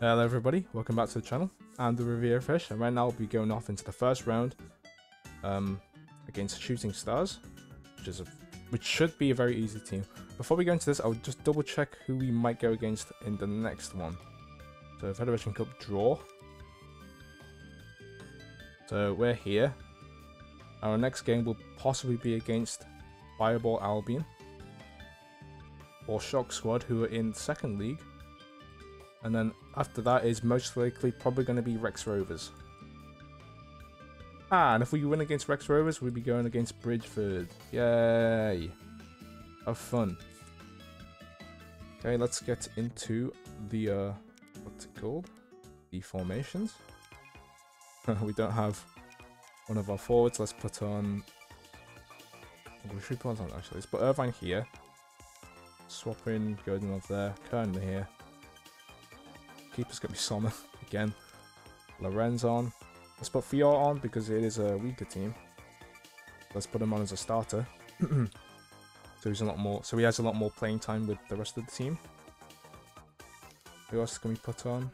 Hello everybody, welcome back to the channel. I'm the Riviera Fish, and right now we'll be going off into the first round um, against Shooting Stars, which is a, which should be a very easy team. Before we go into this, I'll just double check who we might go against in the next one. So Federation Cup draw. So we're here. Our next game will possibly be against Fireball Albion or Shock Squad, who are in second league. And then after that is most likely probably going to be Rex Rovers. Ah, and if we win against Rex Rovers, we'll be going against Bridgford. Yay! Have fun. Okay, let's get into the, uh, what's it called? The formations. we don't have one of our forwards. Let's put on... What should put on actually? Let's put Irvine here. Swap in Godunov there. Kern here. Keeper's going to be Sommer again. Lorenz on. Let's put Fior on because it is a weaker team. Let's put him on as a starter. so he's a lot more. So he has a lot more playing time with the rest of the team. Who else can we put on?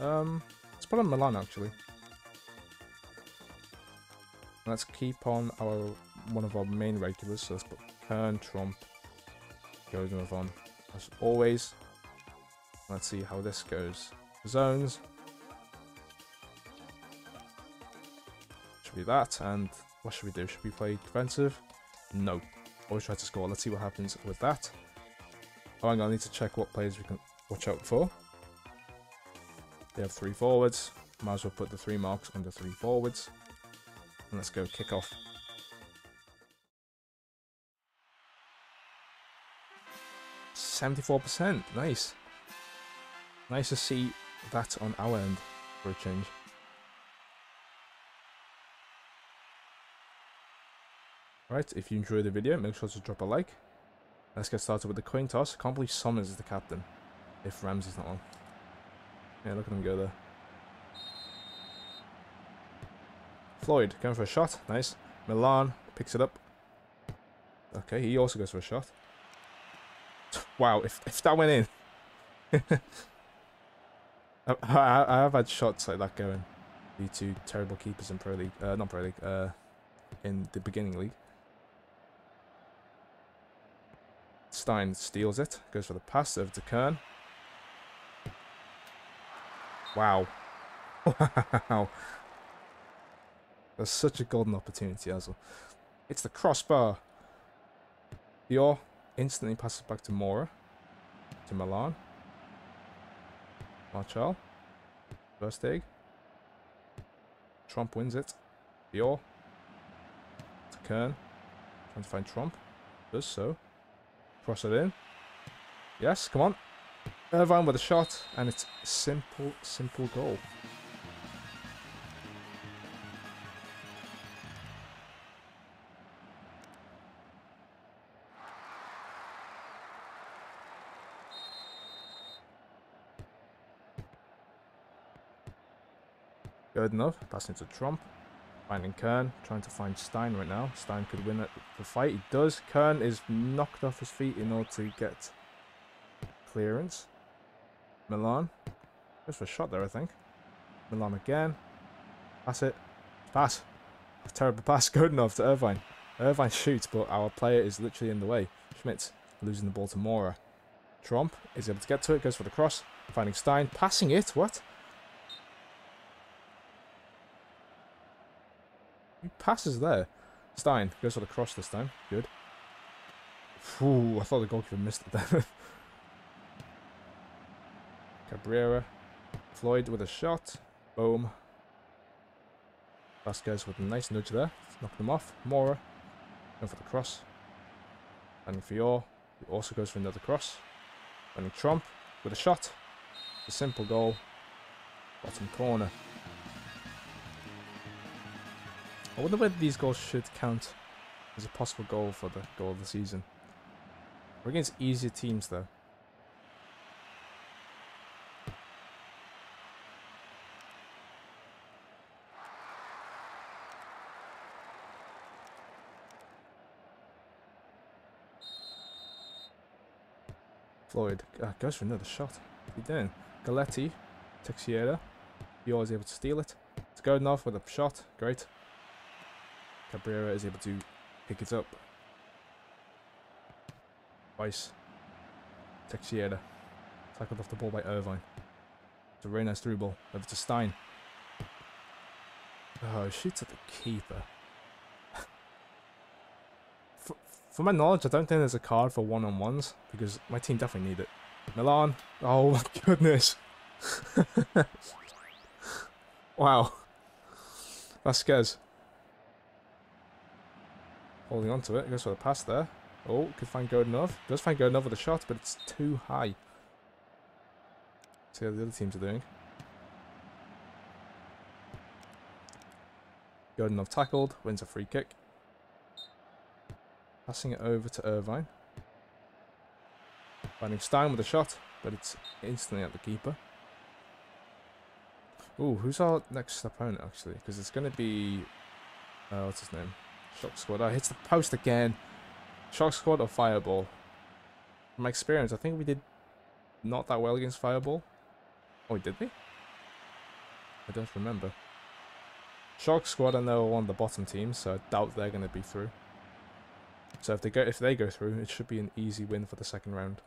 Um, let's put on Milan actually. Let's keep on our one of our main regulars. So let's put Kern, Trump, Godunov on as always. Let's see how this goes. Zones. Should be that, and what should we do? Should we play defensive? No. Always try to score. Let's see what happens with that. Oh, I'm going to need to check what players we can watch out for. They have three forwards. Might as well put the three marks under three forwards. And let's go kick off. Seventy-four percent, nice. Nice to see that on our end for a change. Right, if you enjoyed the video, make sure to drop a like. Let's get started with the coin toss. I can't believe Summers is the captain. If Ramsey's not on. Yeah, look at him go there. Floyd going for a shot. Nice. Milan picks it up. Okay, he also goes for a shot. Wow, if, if that went in. I, I have had shots like that going due to terrible keepers in Pro League. Uh, not Pro League. Uh, in the beginning league. Stein steals it. Goes for the pass over to Kern. Wow. Wow. That's such a golden opportunity as well. It's the crossbar. Dior instantly passes back to Mora. To Milan. Marchal. First egg. Trump wins it. Dior. To Kern. Trying to find Trump. Does so. Cross it in. Yes, come on. Irvine with a shot. And it's simple, simple goal. Good enough. Passing to Trump. Finding Kern. Trying to find Stein right now. Stein could win the fight. He does. Kern is knocked off his feet in order to get clearance. Milan. Just for a shot there, I think. Milan again. Pass it. Pass. Terrible pass. Good enough to Irvine. Irvine shoots, but our player is literally in the way. Schmidt losing the ball to Mora. Trump is able to get to it. Goes for the cross. Finding Stein. Passing it. What? Passes there. Stein goes for the cross this time. Good. Ooh, I thought the goalkeeper missed it there. Cabrera. Floyd with a shot. Boom. Vasquez with a nice nudge there. Knock them off. Mora. Going for the cross. And Fior. He also goes for another cross. And Trump with a shot. A simple goal. Bottom corner. I wonder whether these goals should count as a possible goal for the goal of the season. We're against easier teams though. Floyd uh, goes for another shot. You doing? Galetti Texiera. He always able to steal it. It's going off with a shot. Great. Cabrera is able to pick it up. Twice. Texiera. Tackled off the ball by Irvine. It's a very nice through ball. Over to Stein. Oh, shoots at the keeper. for, for my knowledge, I don't think there's a card for one-on-ones, because my team definitely need it. Milan. Oh my goodness. wow. Vasquez. Holding on to it. Goes for the pass there. Oh, could find Godunov. Does find Godunov with a shot, but it's too high. See how the other teams are doing. Godunov tackled, wins a free kick. Passing it over to Irvine. Finding Stein with a shot, but it's instantly at the keeper. Ooh, who's our next opponent, actually? Because it's going to be... Uh, what's his name? Shock Squad. Oh, hits the post again. Shock Squad or Fireball? From my experience, I think we did not that well against Fireball. Oh, did we? I don't remember. Shock Squad, I know, are one of the bottom teams, so I doubt they're going to be through. So if they go if they go through, it should be an easy win for the second round.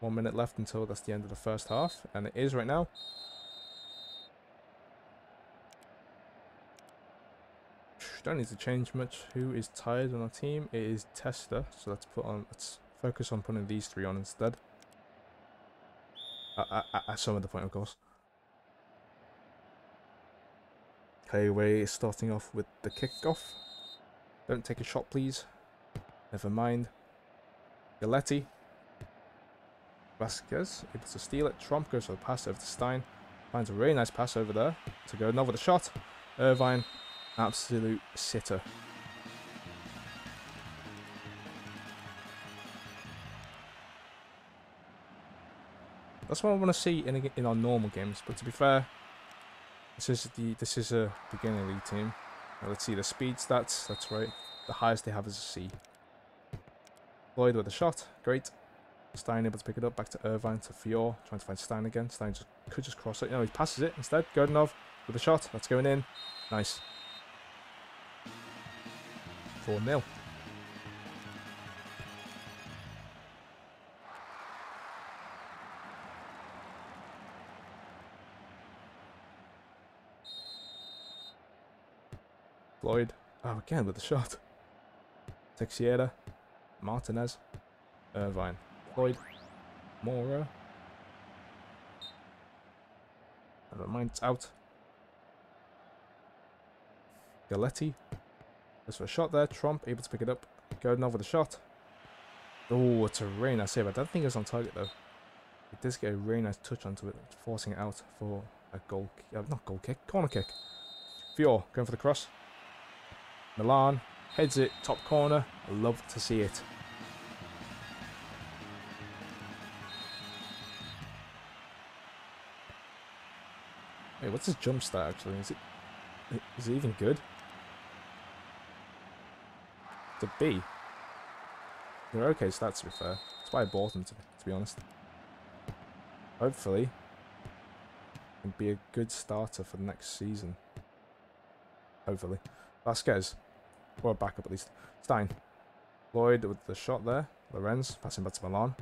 One minute left until that's the end of the first half, and it is right now. Don't need to change much. Who is tired on our team? It is Tester. So let's put on. Let's focus on putting these three on instead. At, at, at some of the point, of course. Okay, we're starting off with the kickoff. Don't take a shot, please. Never mind. Galetti Vasquez able to steal it. Trump goes for the pass over to Stein. Finds a really nice pass over there to go another with a shot. Irvine, absolute sitter. That's what I want to see in a, in our normal games. But to be fair, this is the this is a beginner league team. Now let's see the speed stats. That's right. The highest they have is a C. Lloyd with a shot. Great. Stein able to pick it up back to Irvine to Fior, trying to find Stein again. Stein just, could just cross it. No, he passes it instead. Godunov with a shot. That's going in. Nice. 4 0. Floyd. Oh, again with the shot. Texiera. Martinez. Irvine. Floyd. Mora. I don't mind, it's Galetti. There's a shot there. Trump able to pick it up. Godunov with a shot. Oh, it's a really nice save. I don't think it's on target though. It does get a really nice touch onto it, forcing it out for a goal. Uh, not goal kick, corner kick. Fior going for the cross. Milan heads it top corner. I love to see it. Wait, what's his jump stat actually? Is it is it even good? It's a B. They're okay stats to be fair. That's why I bought them to, to be honest. Hopefully, can be a good starter for the next season. Hopefully. Vasquez. Or a backup at least. Stein. Lloyd with the shot there. Lorenz passing back to Milan.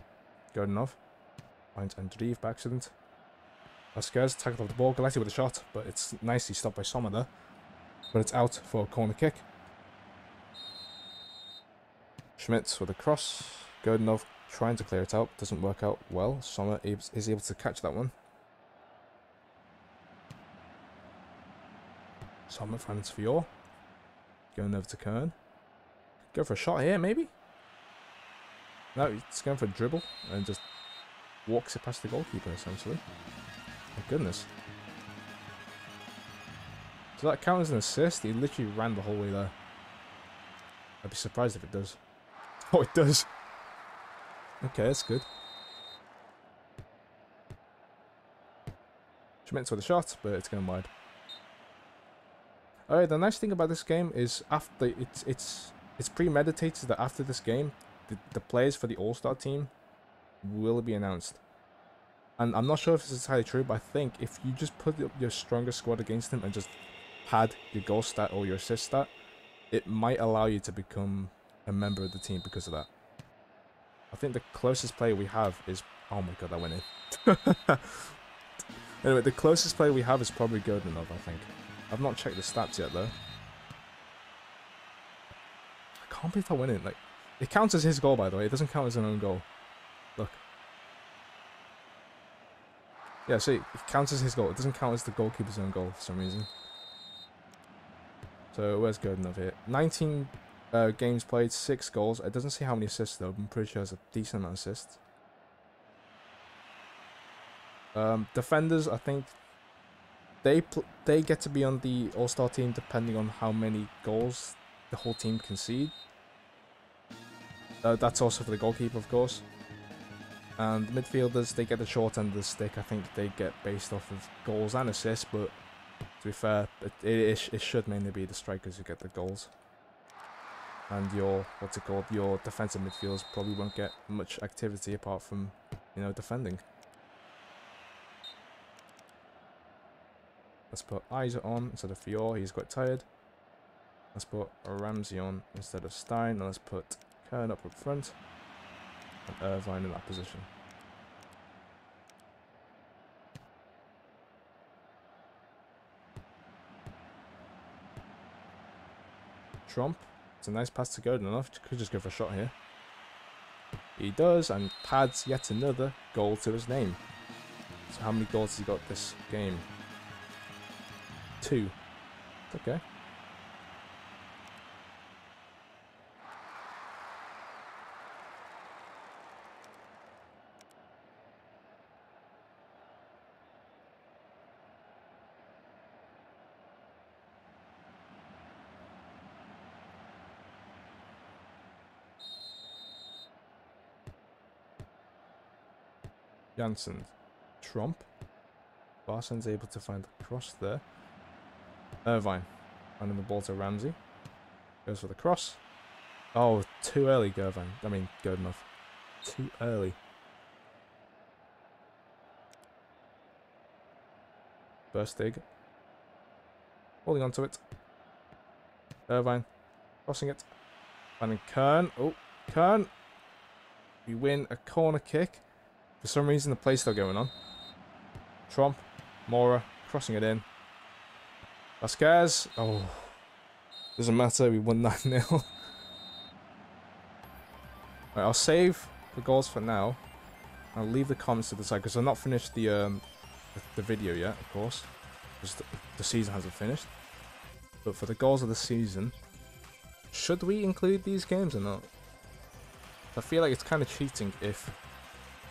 Godunov. Finds Andreev by accident. Vasquez tackled off the ball. Galetti with a shot, but it's nicely stopped by Sommer there. But it's out for a corner kick. Schmitz with a cross. Godunov trying to clear it out. Doesn't work out well. Sommer is able to catch that one. Sommer finds Fior. Going over to Kern. Go for a shot here, maybe? No, he's going for a dribble and just walks it past the goalkeeper, essentially. My goodness. Does that count as an assist? He literally ran the whole way there. I'd be surprised if it does. Oh, it does. Okay, that's good. Schmitz with the shot, but it's going wide. Alright, the nice thing about this game is after it's it's it's premeditated that after this game, the, the players for the All-Star team will be announced And I'm not sure if this is entirely true, but I think if you just put your strongest squad against them and just pad your goal stat or your assist stat, it might allow you to become a member of the team because of that. I think the closest player we have is... Oh my god, that went in. anyway, the closest player we have is probably Godunov, I think. I've not checked the stats yet, though. I can't believe I went in. Like, it counts as his goal, by the way. It doesn't count as an own goal. Look. Yeah, see, it counts as his goal. It doesn't count as the goalkeeper's own goal for some reason. So, where's Godunov here? 19 uh, games played, 6 goals. It doesn't say how many assists, though. I'm pretty sure it's a decent amount of assists. Um, defenders, I think they they get to be on the All Star team depending on how many goals the whole team concede. Uh, that's also for the goalkeeper, of course. And midfielders, they get the short end of the stick. I think they get based off of goals and assists, but to be fair, it, it, it should mainly be the strikers who get the goals. And your, what's it called, your defensive midfielders probably won't get much activity apart from, you know, defending. Let's put Isa on instead of Fior, he's quite tired. Let's put Ramsey on instead of Stein, and let's put Kern up up front, and Irvine in that position. Trump, it's a nice pass to Godunov, could just go for a shot here. He does, and pads yet another goal to his name. So how many goals has he got this game? two. okay. Janssen. Trump. Barsen's able to find a cross there. Irvine. Finding the ball to Ramsey. Goes for the cross. Oh, too early, Gervine. I mean, Godunov. Too early. Burstig. Holding on to it. Irvine. Crossing it. Finding Kern. Oh, Kern. We win a corner kick. For some reason, the play's still going on. Trump. Mora. Crossing it in. Vasquez. Oh. Doesn't matter, we won 9 0. right, I'll save the goals for now. I'll leave the comments to the side because I've not finished the, um, the, video yet, of course. Because the, season hasn't finished. But for the goals of the season, should we include these games or not? I feel like it's kind of cheating if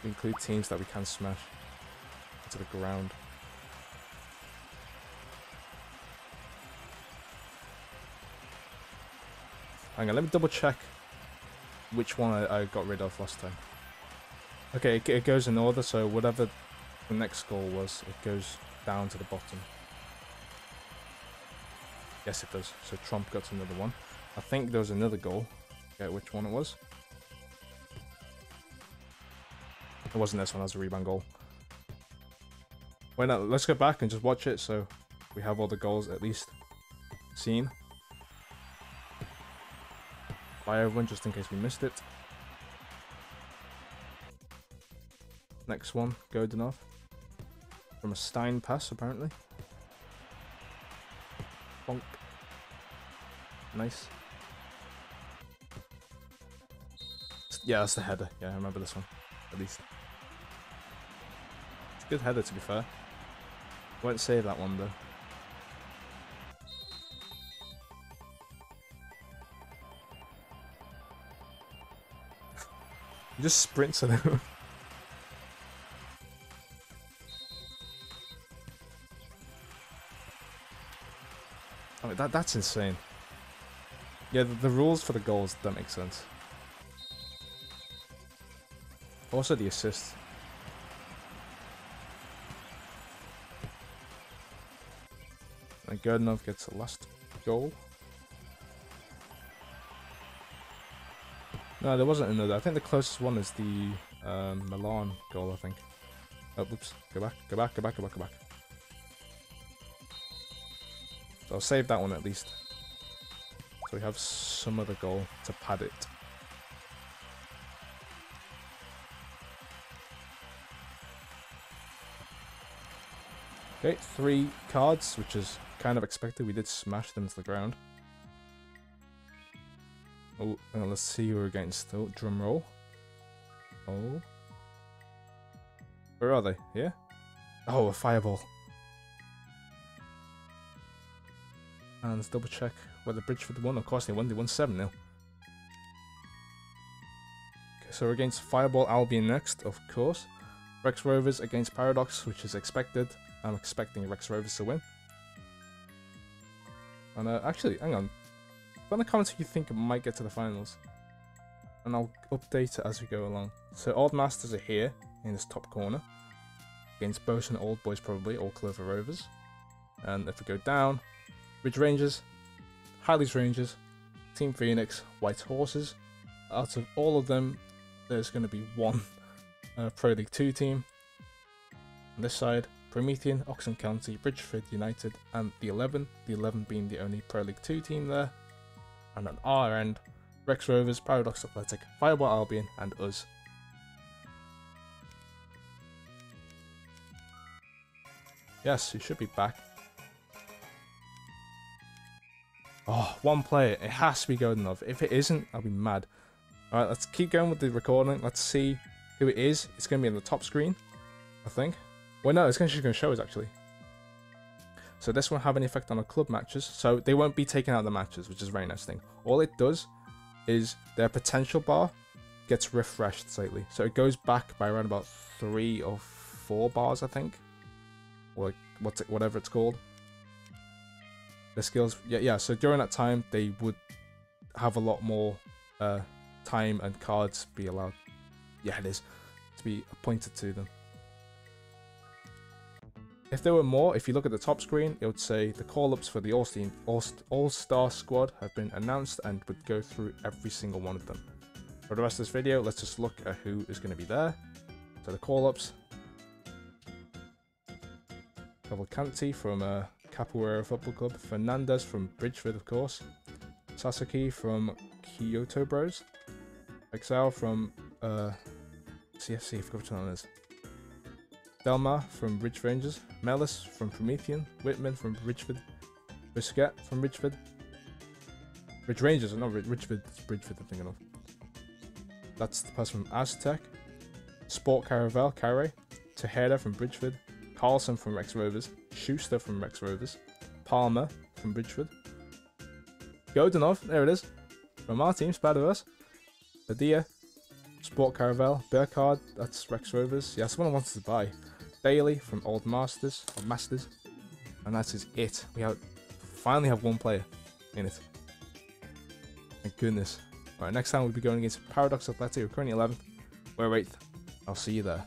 include teams that we can smash into the ground. Hang on, let me double check which one I, I got rid of last time. Okay, it, it, goes in order, so whatever the next goal was, it goes down to the bottom. Yes, it does. So Trump got another one. I think there was another goal. Okay, which one it was. It wasn't this one, that was a rebound goal. Wait, no, let's go back and just watch it so we have all the goals at least seen by everyone just in case we missed it. Next one, Godunov. From a Stein pass, apparently. Bonk. Nice. Yeah, that's the header. Yeah, I remember this one. At least. Good header, to be fair. Won't save that one, though. Just sprints at him. I mean, that, that's insane. Yeah, the, the rules for the goals don't make sense. Also the assist. And gets the last goal. No, there wasn't another. I think the closest one is the um, Milan goal, I think. Oh, oops. Go back, go back, go back, go back, go back. So I'll save that one at least. So we have some other goal to pad it. Okay, three cards, which is kind of expected. We did smash them to the ground. Oh, let's see who we're against. Oh, drum roll. Oh. Where are they? Here? Oh, a fireball. And let's double check whether Bridgford won. Of course they won. They won 7 0. Okay, so we're against Fireball Albion next, of course. Rex Rovers against Paradox, which is expected. I'm expecting Rex Rovers to win. And uh, actually, hang on. Put in the comments if you think it might get to the finals. And I'll update it as we go along. So Old Masters are here in this top corner. Against Bosun Old Boys probably, or Clover Rovers. And if we go down, Ridge Rangers, Hyley's Rangers, Team Phoenix, White Horses. Out of all of them, there's going to be one uh, Pro League 2 team. On this side, Promethean, Oxon County, Bridgford United, and the 11. The 11 being the only Pro League 2 team there. And on our end, Rex Rovers, Paradox Athletic, Fireball Albion, and us. Yes, he should be back. Oh, one player. It has to be good enough. If it isn't, I'll be mad. Alright, let's keep going with the recording. Let's see who it is. It's going to be on the top screen, I think. Well, no, it's going to show us, actually. So this won't have any effect on the club matches. So they won't be taking out the matches, which is a very nice thing. All it does is their potential bar gets refreshed slightly. So it goes back by around about three or four bars, I think. Or what's it, whatever it's called. The skills, yeah, yeah. So during that time, they would have a lot more uh, time and cards be allowed. Yeah, it is to be appointed to them. If there were more, if you look at the top screen, it would say the call-ups for the All-Star squad have been announced and would go through every single one of them. For the rest of this video, let's just look at who is going to be there. So the call-ups. Cavalcanti from uh, Capoeira Football Club. Fernandez from Bridgford, of course. Sasaki from Kyoto Bros. Excel from uh, CFC, I forgot which it is. Delmar from Ridge Rangers, Melis from Promethean, Whitman from Bridgford, Biscuit from Bridgford, Ridge Rangers, not Ridge, Richford, Bridgford I'm thinking of. That's the person from Aztec, Sport Caravel, Carre, Tejeda from Bridgford, Carlson from Rex Rovers, Schuster from Rex Rovers, Palmer from Bridgford, Godunov, there it is, from our team, Spiderverse, Adia, Sport Caravel, Burkhardt, that's Rex Rovers, yeah, someone wants to buy, Bailey from Old Masters, or Masters, and that is it. We have finally have one player in it. Thank goodness. Alright, next time we'll be going against Paradox Athletic, we're currently 11th, we're 8th. I'll see you there.